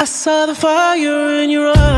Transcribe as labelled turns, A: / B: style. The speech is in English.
A: I saw the fire in your eyes.